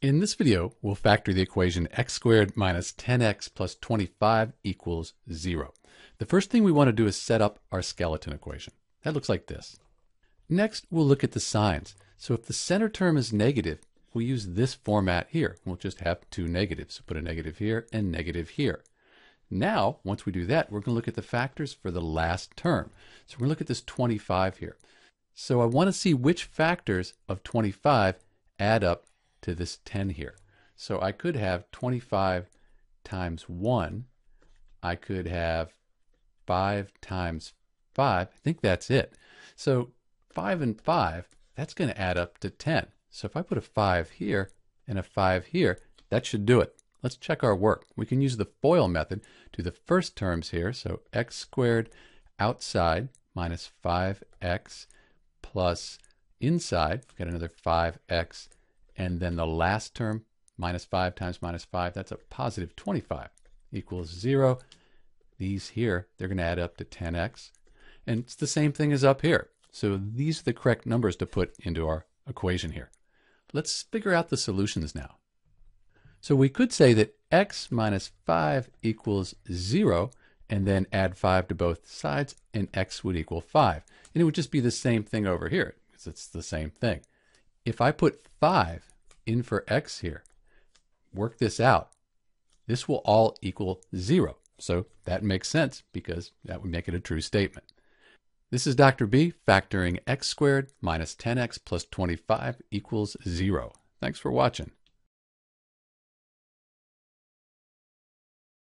In this video, we'll factor the equation x squared minus 10x plus 25 equals 0. The first thing we want to do is set up our skeleton equation. That looks like this. Next, we'll look at the signs. So if the center term is negative, we use this format here. We'll just have two negatives. Put a negative here and negative here. Now, once we do that, we're going to look at the factors for the last term. So we're going to look at this 25 here. So I want to see which factors of 25 add up to this 10 here. So I could have 25 times 1. I could have 5 times 5. I think that's it. So 5 and 5, that's going to add up to 10. So if I put a 5 here and a 5 here, that should do it. Let's check our work. We can use the FOIL method to the first terms here. So x squared outside minus 5x plus inside, we've got another 5x and then the last term, minus 5 times minus 5, that's a positive 25 equals 0. These here, they're going to add up to 10x. And it's the same thing as up here. So these are the correct numbers to put into our equation here. Let's figure out the solutions now. So we could say that x minus 5 equals 0, and then add 5 to both sides, and x would equal 5. And it would just be the same thing over here, because it's the same thing. If I put 5 in for x here, work this out, this will all equal 0. So that makes sense because that would make it a true statement. This is Dr. B factoring x squared minus 10x plus 25 equals 0. Thanks for watching.